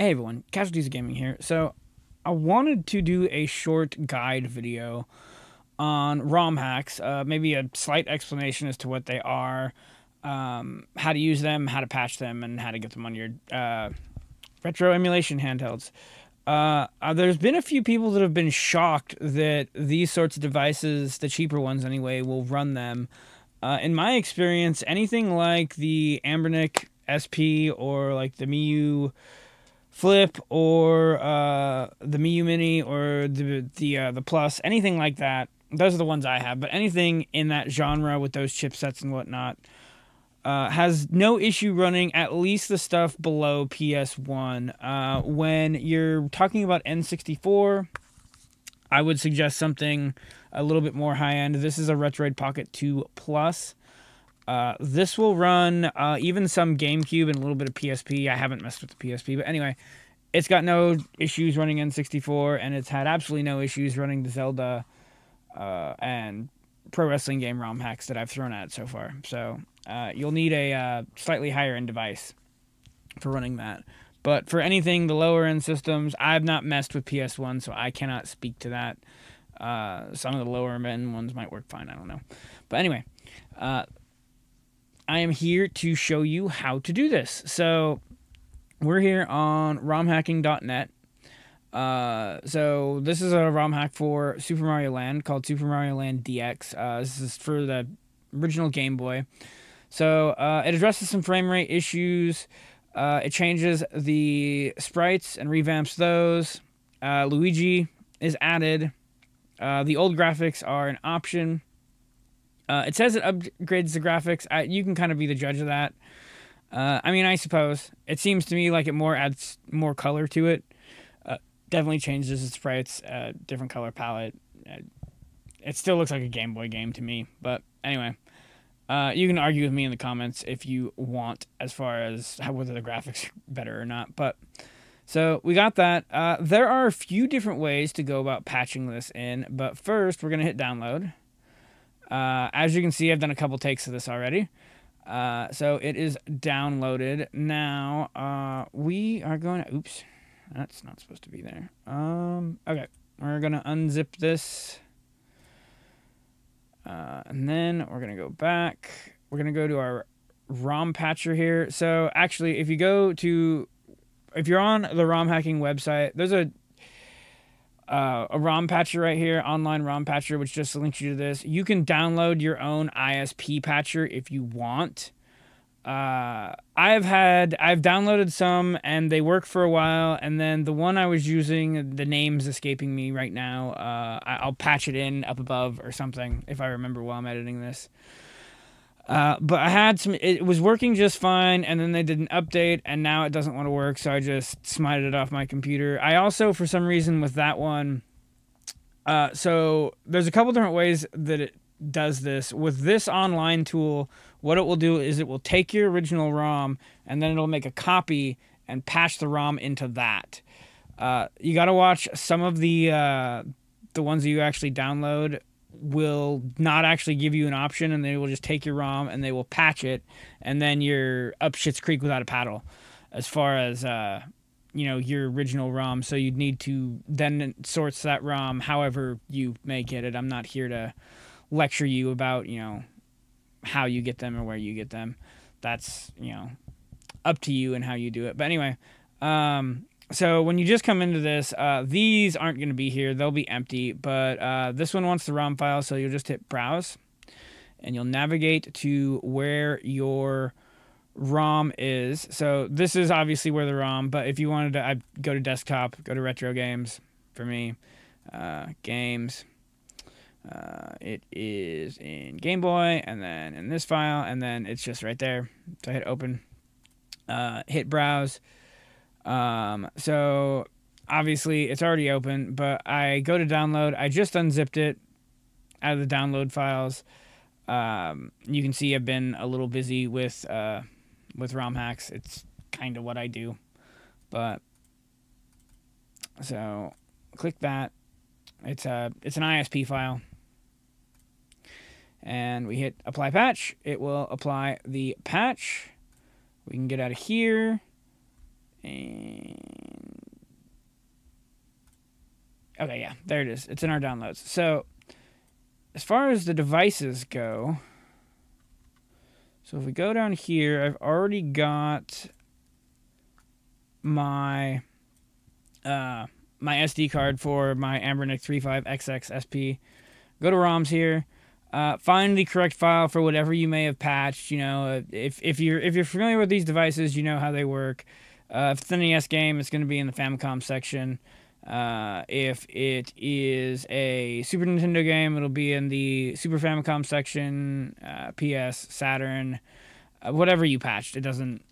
Hey everyone, Casualties Gaming here. So, I wanted to do a short guide video on ROM hacks, uh, maybe a slight explanation as to what they are, um, how to use them, how to patch them, and how to get them on your uh, retro emulation handhelds. Uh, uh, there's been a few people that have been shocked that these sorts of devices, the cheaper ones anyway, will run them. Uh, in my experience, anything like the Anbernic SP or like the Miyoo Flip or uh, the Miyoo Mini or the the uh, the Plus, anything like that. Those are the ones I have. But anything in that genre with those chipsets and whatnot uh, has no issue running at least the stuff below PS1. Uh, when you're talking about N64, I would suggest something a little bit more high end. This is a Retroid Pocket 2 Plus. Uh, this will run uh, even some GameCube and a little bit of PSP. I haven't messed with the PSP, but anyway, it's got no issues running N64, and it's had absolutely no issues running the Zelda uh, and pro wrestling game ROM hacks that I've thrown at it so far. So uh, you'll need a uh, slightly higher end device for running that. But for anything the lower end systems, I've not messed with PS1, so I cannot speak to that. Uh, some of the lower end ones might work fine. I don't know. But anyway, uh, I am here to show you how to do this. So we're here on romhacking.net. Uh, so this is a ROM hack for Super Mario Land called Super Mario Land DX. Uh, this is for the original Game Boy. So uh, it addresses some frame rate issues. Uh, it changes the sprites and revamps those. Uh, Luigi is added. Uh, the old graphics are an option. Uh, it says it upgrades the graphics. I, you can kind of be the judge of that. Uh, I mean, I suppose it seems to me like it more adds more color to it. Uh, definitely changes the sprites, uh, different color palette. Uh, it still looks like a Game Boy game to me. But anyway, uh, you can argue with me in the comments if you want, as far as how, whether the graphics are better or not. But so we got that. Uh, there are a few different ways to go about patching this in. But first, we're gonna hit download. Uh, as you can see, I've done a couple takes of this already. Uh, so it is downloaded. Now, uh, we are going to, oops, that's not supposed to be there. Um, okay, we're going to unzip this. Uh, and then we're going to go back. We're going to go to our ROM patcher here. So actually, if you go to, if you're on the ROM hacking website, there's a uh, a ROM patcher right here, online ROM patcher, which just links you to this. You can download your own ISP patcher if you want. Uh, I've had, I've downloaded some and they work for a while. And then the one I was using, the name's escaping me right now. Uh, I'll patch it in up above or something if I remember while I'm editing this. Uh, but I had some, it was working just fine, and then they did an update, and now it doesn't want to work, so I just smited it off my computer. I also, for some reason, with that one, uh, so there's a couple different ways that it does this. With this online tool, what it will do is it will take your original ROM, and then it'll make a copy and patch the ROM into that. Uh, you got to watch some of the uh, the ones that you actually download will not actually give you an option and they will just take your ROM and they will patch it and then you're up shit's creek without a paddle as far as uh, you know your original ROM. So you'd need to then source that ROM however you may get it I'm not here to lecture you about you know how you get them or where you get them. That's you know up to you and how you do it. But anyway um, so when you just come into this, uh, these aren't going to be here. They'll be empty. But uh, this one wants the ROM file, so you'll just hit Browse. And you'll navigate to where your ROM is. So this is obviously where the ROM, but if you wanted to I'd go to desktop, go to retro games for me. Uh, games. Uh, it is in Game Boy, and then in this file, and then it's just right there. So I hit open, uh, hit browse, um, so obviously it's already open, but I go to download. I just unzipped it out of the download files. Um, you can see I've been a little busy with uh, with ROM hacks. It's kind of what I do, but so click that. It's a it's an ISP file, and we hit apply patch. It will apply the patch. We can get out of here and Okay, yeah, there it is. It's in our downloads. So, as far as the devices go, so if we go down here, I've already got my uh, my SD card for my Anbernic 35XX SP. Go to ROMs here. Uh, find the correct file for whatever you may have patched. You know, if, if you're if you're familiar with these devices, you know how they work. Uh, if it's an NES game, it's going to be in the Famicom section. Uh, if it is a Super Nintendo game, it'll be in the Super Famicom section, uh, PS, Saturn, uh, whatever you patched. It doesn't.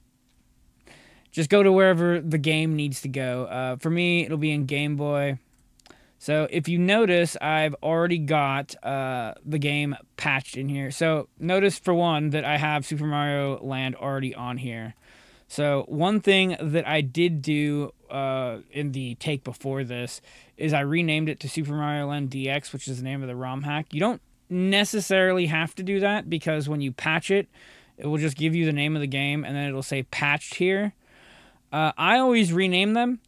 Just go to wherever the game needs to go. Uh, for me, it'll be in Game Boy. So if you notice, I've already got uh, the game patched in here. So notice for one that I have Super Mario Land already on here. So one thing that I did do uh, in the take before this is I renamed it to Super Mario Land DX, which is the name of the ROM hack. You don't necessarily have to do that because when you patch it, it will just give you the name of the game and then it'll say patched here. Uh, I always rename them.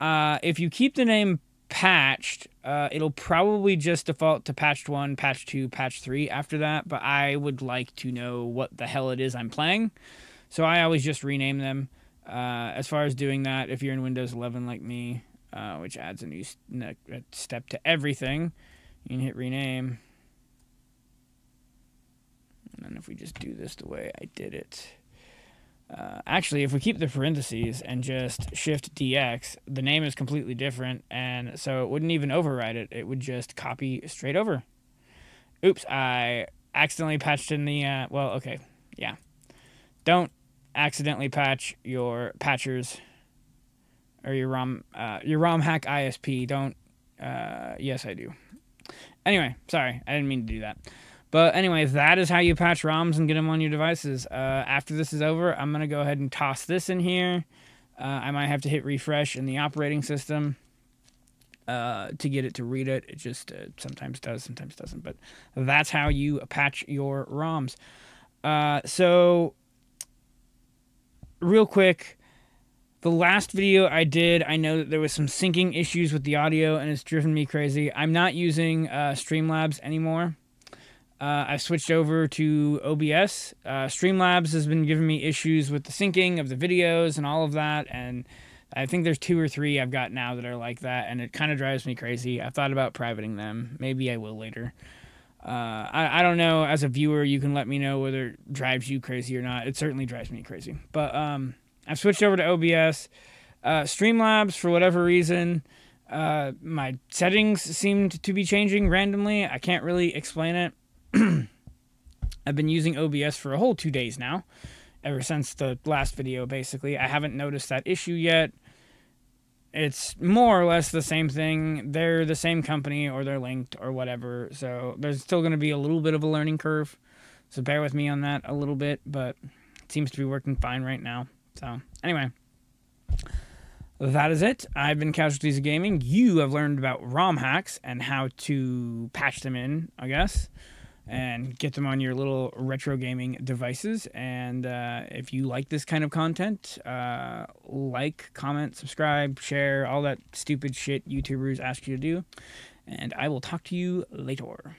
Uh, if you keep the name patched, uh, it'll probably just default to patched 1, patch 2, patch 3 after that, but I would like to know what the hell it is I'm playing. So I always just rename them. Uh, as far as doing that, if you're in Windows 11 like me, uh, which adds a new step to everything, you can hit rename. And then if we just do this the way I did it. Uh, actually, if we keep the parentheses and just shift DX, the name is completely different, and so it wouldn't even override it. It would just copy straight over. Oops, I accidentally patched in the, uh, well, okay, yeah. Don't accidentally patch your patchers or your ROM, uh, your ROM hack ISP. Don't, uh, yes, I do. Anyway, sorry, I didn't mean to do that. But anyway, that is how you patch ROMs and get them on your devices. Uh, after this is over, I'm to go ahead and toss this in here. Uh, I might have to hit refresh in the operating system uh, to get it to read it. It just uh, sometimes does, sometimes doesn't. But that's how you patch your ROMs. So, real quick, the last video I did, I know that there was some syncing issues with the audio, and it's driven me crazy. I'm not using uh, Streamlabs anymore. Uh, I've switched over to OBS. Uh, Streamlabs has been giving me issues with the syncing of the videos and all of that, and I think there's two or three I've got now that are like that, and it kind of drives me crazy. I've thought about privating them. Maybe I will later. Uh, I, I don't know. As a viewer, you can let me know whether it drives you crazy or not. It certainly drives me crazy. But um, I've switched over to OBS. Uh, Streamlabs, for whatever reason, uh, my settings seemed to be changing randomly. I can't really explain it. I've been using OBS for a whole two days now, ever since the last video, basically. I haven't noticed that issue yet. It's more or less the same thing. They're the same company or they're linked or whatever. So there's still going to be a little bit of a learning curve. So bear with me on that a little bit, but it seems to be working fine right now. So, anyway, that is it. I've been Casualties of Gaming. You have learned about ROM hacks and how to patch them in, I guess and get them on your little retro gaming devices. And uh, if you like this kind of content, uh, like, comment, subscribe, share, all that stupid shit YouTubers ask you to do. And I will talk to you later.